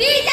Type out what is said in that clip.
¡DJ!